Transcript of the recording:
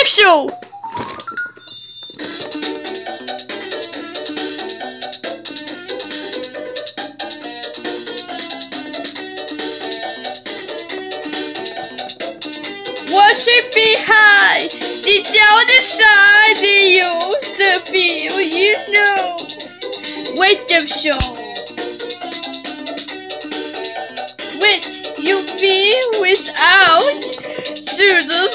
Worship show! Worship behind the devil side, the used to feel, you know. Worship show. Wait, you feel without suitors